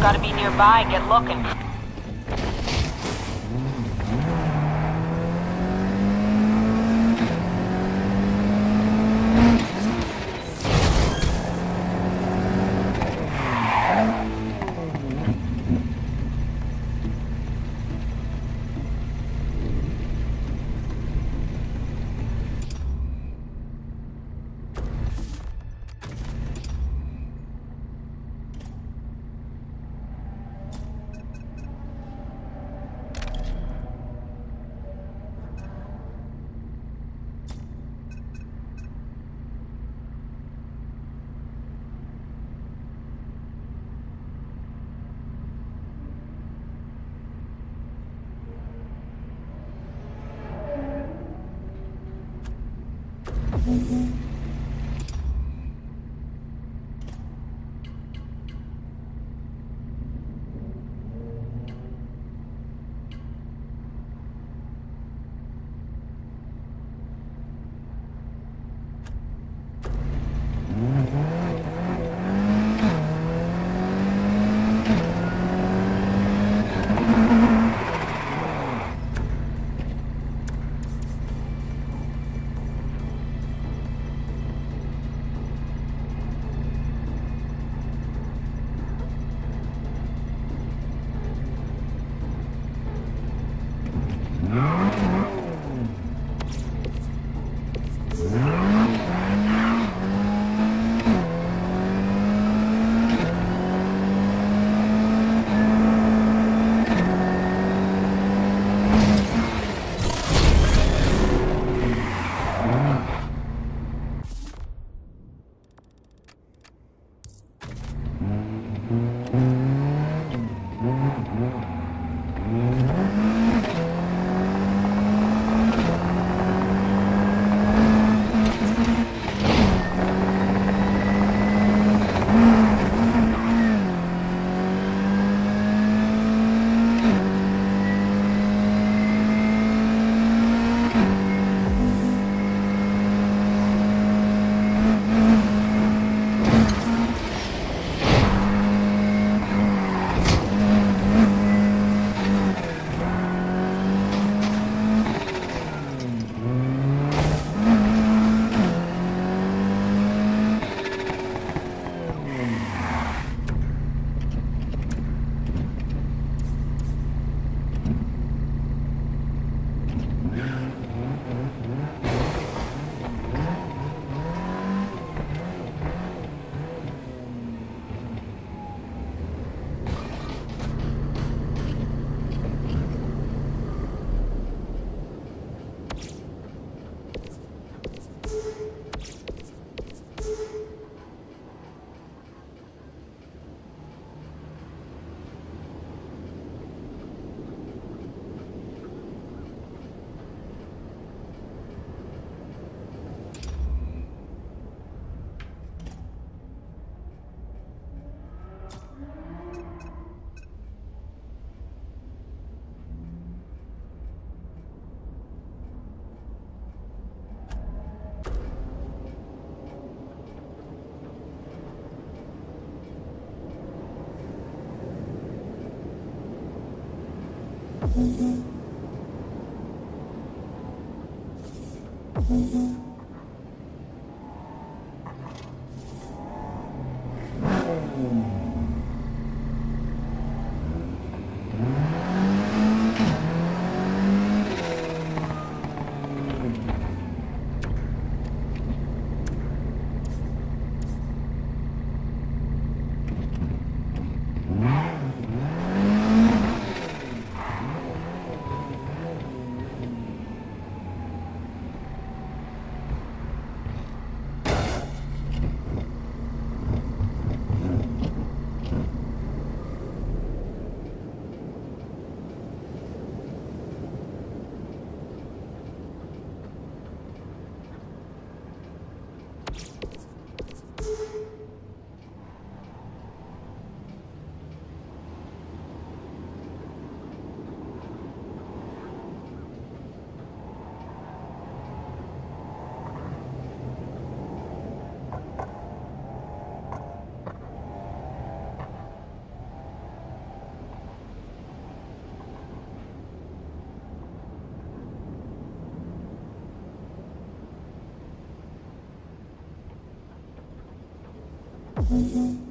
Driver's gotta be nearby. Get looking. うん。Mm-hmm. Just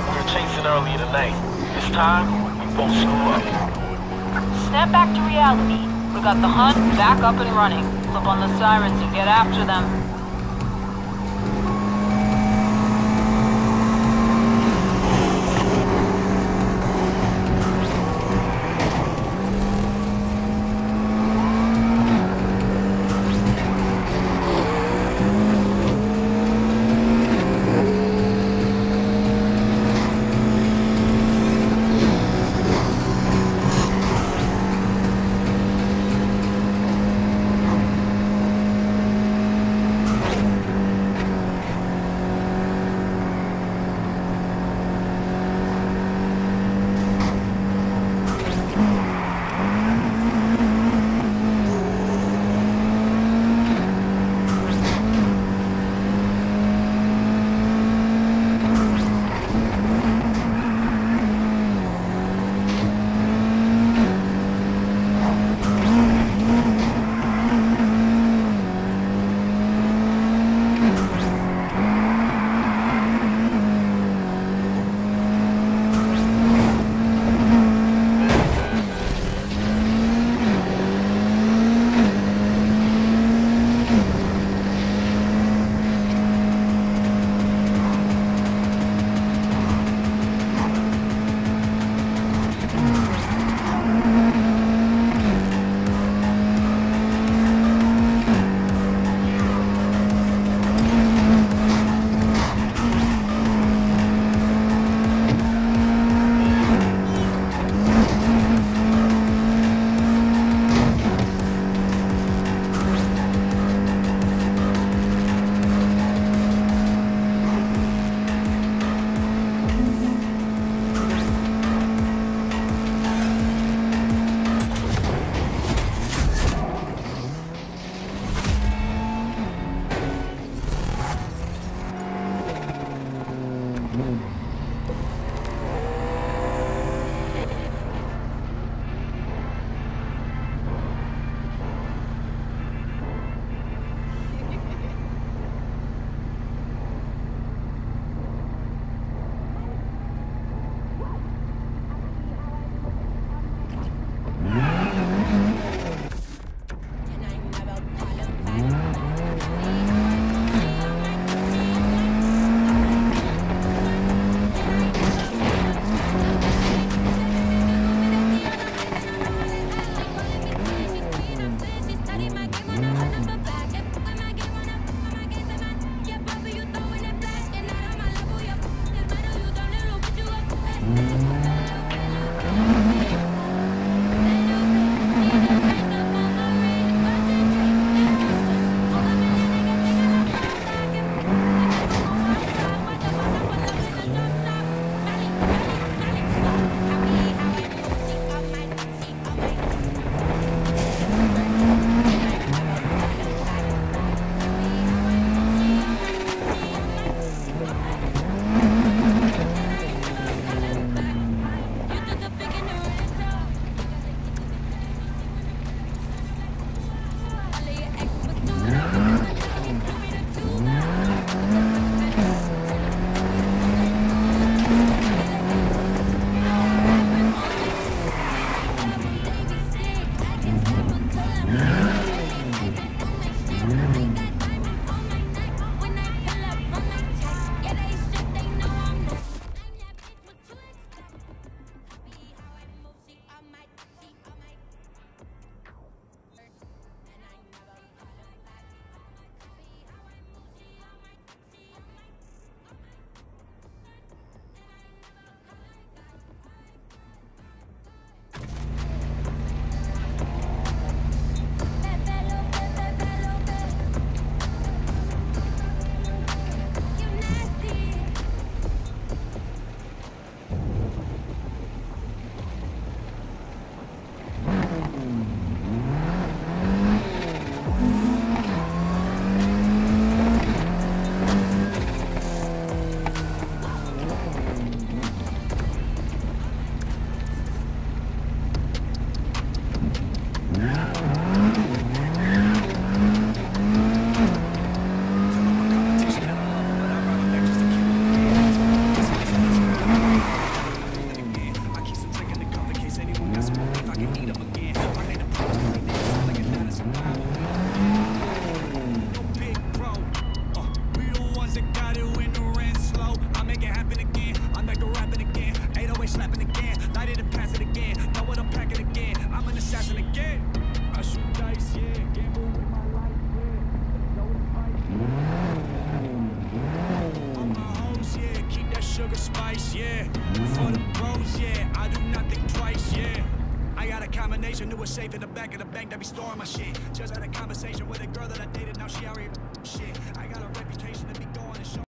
found we were chasing earlier tonight. This time, we won't screw up. Snap back to reality. We got the hunt back up and running. Flip on the sirens and get after them. slap again, light it and pass it again, throw it, I'm packing again, I'm an assassin again. I shoot dice, yeah, gamble with my life, yeah, throw it. On my hoes, yeah, keep that sugar spice, yeah. For the bros, yeah, I do nothing twice, yeah. I got a combination, knew a safe in the back of the bank that be storing my shit. Just had a conversation with a girl that I dated, now she out here shit. I got a reputation to be